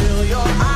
feel your eyes.